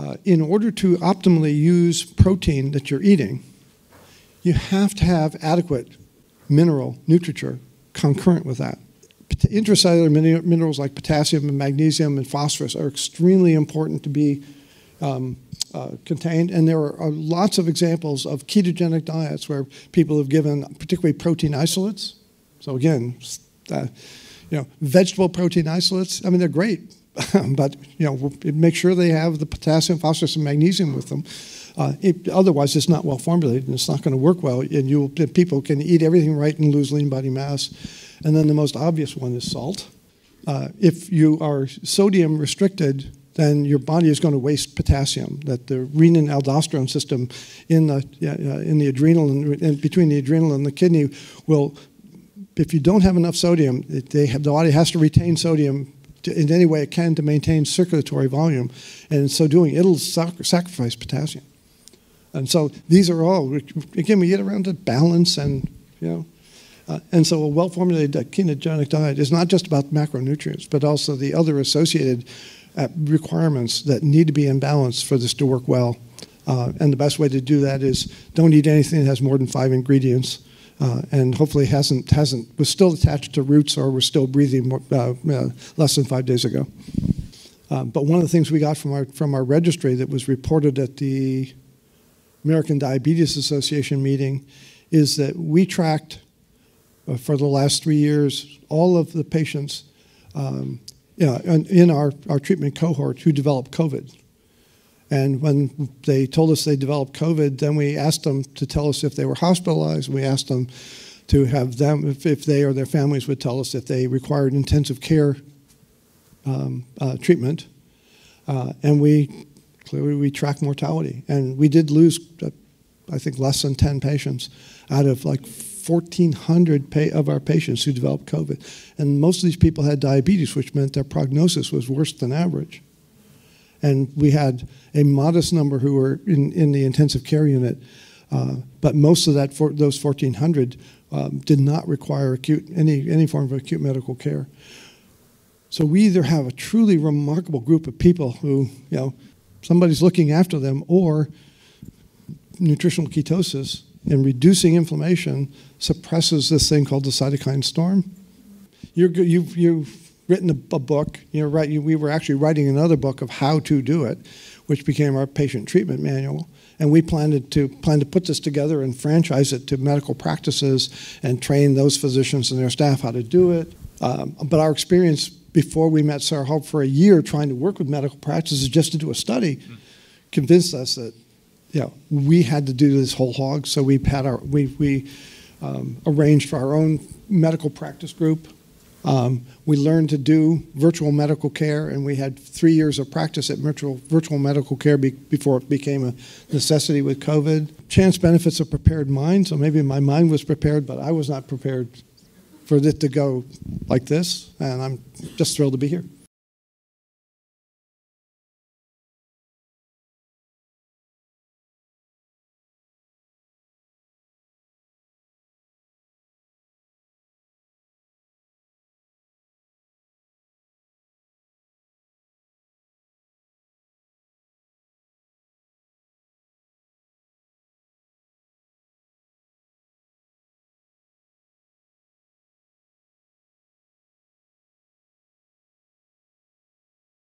uh, in order to optimally use protein that you're eating, you have to have adequate mineral nutriture concurrent with that. Intracellular minerals like potassium and magnesium and phosphorus are extremely important to be um, uh, contained, and there are, are, lots of examples of ketogenic diets where people have given particularly protein isolates. So again, uh, you know, vegetable protein isolates. I mean, they're great, but you know, make sure they have the potassium, phosphorus, and magnesium with them. Uh, it, otherwise, it's not well formulated and it's not going to work well. And you people can eat everything right and lose lean body mass. And then the most obvious one is salt. Uh, if you are sodium restricted, then your body is going to waste potassium. That the renin aldosterone system in the uh, in the adrenal and, and, between the adrenal and the kidney will, if you don't have enough sodium, it, they have, the body has to retain sodium to, in any way it can to maintain circulatory volume, and in so doing, it'll sac- sacrifice potassium. And so these are all again we get around to balance and you know. Uh, and so a well-formulated ketogenic diet is not just about macronutrients, but also the other associated uh, requirements that need to be in balance for this to work well. Uh, and the best way to do that is don't eat anything that has more than five ingredients. Uh, and hopefully hasn't hasn't was still attached to roots or was still breathing more, uh, uh, less than five days ago. Uh, but one of the things we got from our from our registry that was reported at the American Diabetes Association meeting is that we tracked for the last three years all of the patients um, yeah, in our, our treatment cohort who developed COVID. And when they told us they developed COVID, then we asked them to tell us if they were hospitalized. We asked them to have them, if, if they or their families would tell us if they required intensive care um, uh, treatment. Uh, and we clearly we track mortality. And we did lose, uh, I think, less than 10 patients out of like 1,400 of our patients who developed COVID. And most of these people had diabetes, which meant their prognosis was worse than average. And we had a modest number who were in, in the intensive care unit, uh, but most of that for, those 1,400 um, did not require acute, any, any form of acute medical care. So we either have a truly remarkable group of people who, you know, somebody's looking after them, or nutritional ketosis and reducing inflammation suppresses this thing called the cytokine storm. you have you've, you've written a, a, book. You know, right, you, we were actually writing another book of how to do it, which became our patient treatment manual. And we planned to plan to put this together and franchise it to medical practices and train those physicians and their staff how to do it. Um, but our experience before we met Sarah Hallberg for a year trying to work with medical practices just to do a study mm. convinced us that yeah, we had to do this whole hog. So we had our we we um, arranged for our own medical practice group. Um, we learned to do virtual medical care, and we had three years of practice at virtual virtual medical care be, before it became a necessity with COVID. Chance benefits a prepared mind, so maybe my mind was prepared, but I was not prepared for it to go like this, and I'm just thrilled to be here.